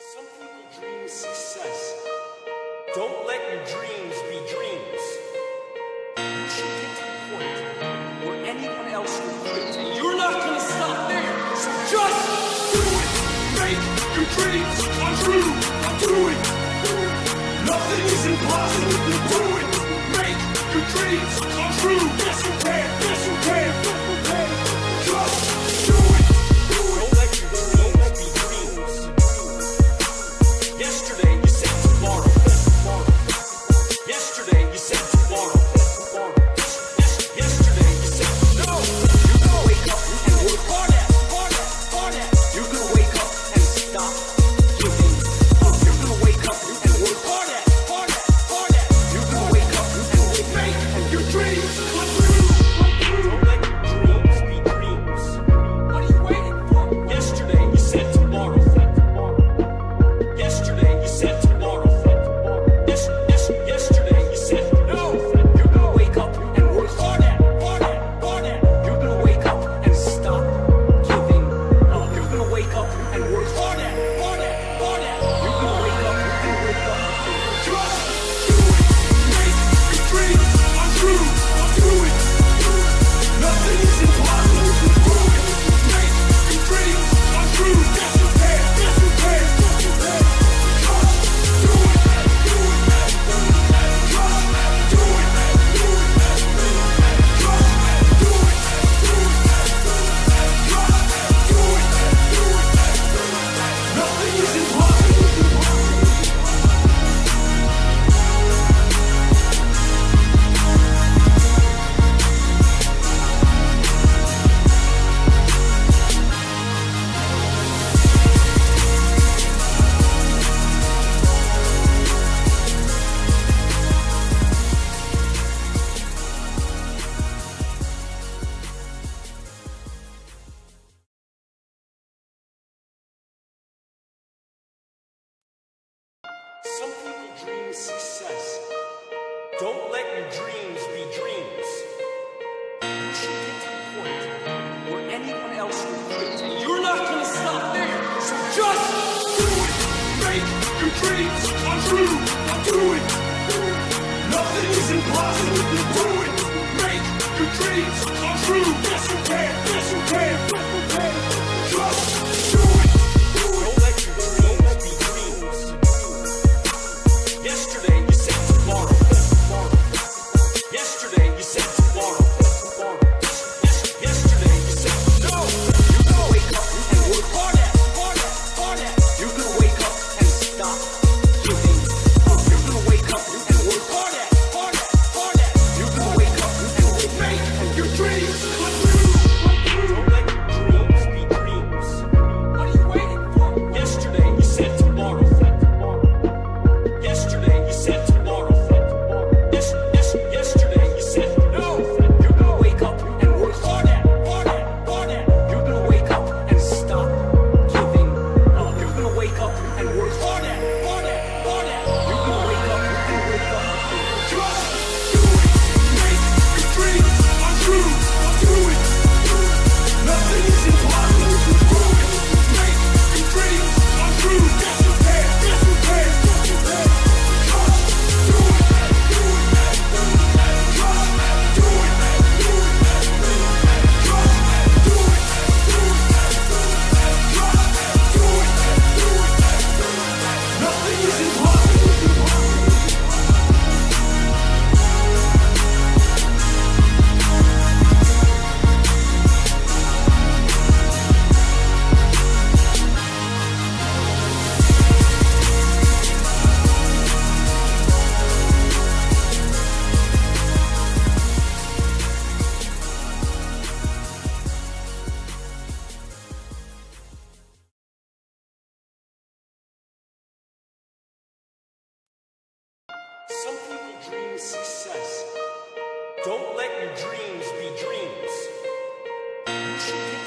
Some people dream success. Don't let your dreams be dreams. You should get to the point where anyone else will quit, and you're not going to stop there. So just do it. Make your dreams come true. Do it. Nothing is impossible. Do it. Make your dreams come true. Yes, you can. Yes, you can. Some people dream of success. Don't let your dreams be dreams. You should get to the point where anyone else will quit. And you're not going to stop there. So just do it. Make your dreams come true. Do it. Nothing is impossible. Do it. Make your dreams come true. Yes, you can. Yes, you can. Yes, you can. Some people dream success. Don't let your dreams be dreams. You should